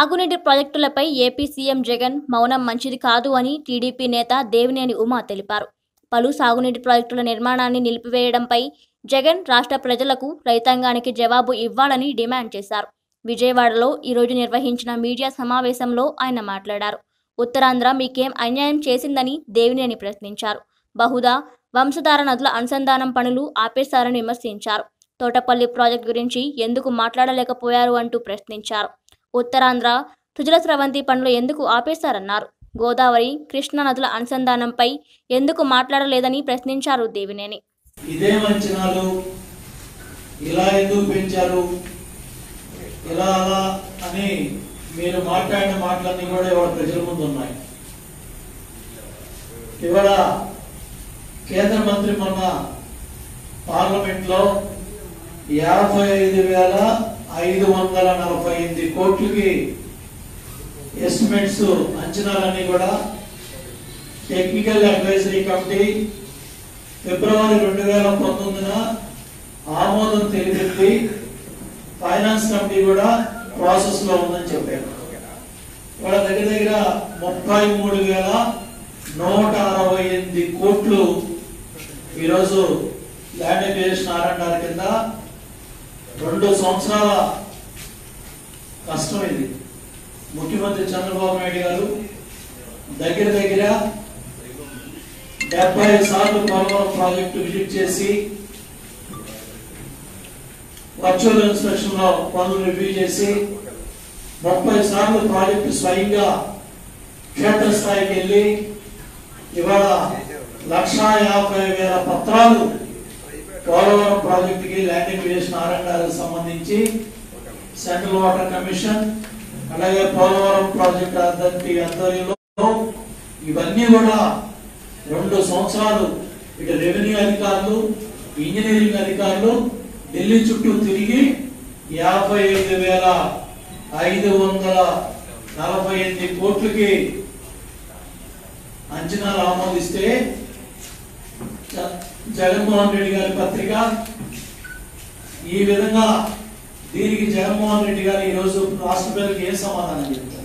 సాగునీటి ప్రాజెక్టులపై AP CM Jagan మౌనం మంచిది కాదు అని టీడీపీ నేత దేవినేని ఉమా తెలిపారు. పలు సాగునీటి ప్రాజెక్టుల నిర్మాణాన్ని నిలిపివేయడంపై జగన్ రాష్ట్ర ప్రజలకు రైతాంగానికి జవాబు ఇవ్వాలని డిమాండ్ చేశారు. విజయవాడలో ఈరోజు నిర్వహించిన మీడియా సమావేశంలో ఆయన మాట్లాడారు. ఉత్తరాంధ్ర మీకేం అన్యాయం చేసిందని దేవినేని ప్రశ్నించారు. బహుదా వంశధార నదుల అనుసంధానం పనులు ఆపేశారని విమర్శించారు. తోటపల్లి ప్రాజెక్టు గురించి ఎందుకు మాట్లాడలేకపోయారు అంటూ ప్రశ్నించారు. ఉత్తరాంధ్ర తుజల స్రవంతి పనులు ఎందుకు ఆపేశారన్నారు? గోదావరి కృష్ణా నదుల అనుసంధానంపై ఎందుకు మాట్లాడలేదని ప్రశ్నించారు దేవినేని. ఇదే అంచనాలు ఇలా ఎందుకు పెంచారు? ఇలా అలా అని మీరు మాట్లాడిన మాటలన్నీ కూడా ఇవాళ ప్రజల ముందు ఉన్నాయి ఇవాళ కేంద్ర మంత్రి మొన్న పార్లమెంట్లో యాభై ఐదు వేల ఐదు వందల నలభై ఎనిమిది కోట్లకి ఎస్టిమేట్స్ అంచనాలన్నీ కూడా టెక్నికల్ అడ్వైజరీ కమిటీ ఫిబ్రవరి రెండు వేల పంతొమ్మిదిన ఆమోదం తెలిపింది ఫైనాన్స్ కమిటీ కూడా ప్రాసెస్లో ఉందని చెప్పారు. వాళ్ళ దగ్గర దగ్గర ముప్పై మూడు వేల నూట అరవై ఎనిమిది కోట్లు ఈరోజు ల్యాండ్ అక్విజిషన్ ఆర్ఎండ్ఆర్ కింద రెండు సంవత్సరాల కష్టం ఇది ముఖ్యమంత్రి చంద్రబాబు నాయుడు గారు దగ్గర దగ్గర డెబ్బై సార్లు పోలవరం ప్రాజెక్టు విజిట్ చేసి వర్చువల్ ఇన్స్పెక్షన్లో పనులు రివ్యూ చేసి ముప్పై సార్లు ప్రాజెక్టు స్వయంగా క్షేత్రస్థాయికి వెళ్ళి ఇవాళ లక్షా యాభై వేల పత్రాలు పోలవరం ప్రాజెక్టుకి ల్యాండ్ అక్విజిషన్ ఆర్ఎండ్ఆర్ సంబంధించి సెంట్రల్ వాటర్ కమిషన్ అలాగే పోలవరం ప్రాజెక్ట్ అథారిటీ ఆధ్వర్యంలో ఇవన్నీ కూడా రెండు సంవత్సరాలు ఇటు రెవెన్యూ అధికారులు ఇంజనీరింగ్ అధికారులు ఢిల్లీ చుట్టూ తిరిగి యాభై ఐదు వేల ఐదు వందల నలభై ఎనిమిది కోట్లకి అంచనాలు ఆమోదిస్తే జగన్మోహన్ రెడ్డి గారి పత్రిక. ఈ విధంగా దీనికి జగన్మోహన్ రెడ్డి గారు ఈ రోజు రాష్ట్ర ప్రజలకు ఏ సమాధానం చెప్తారు?